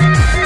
Yeah.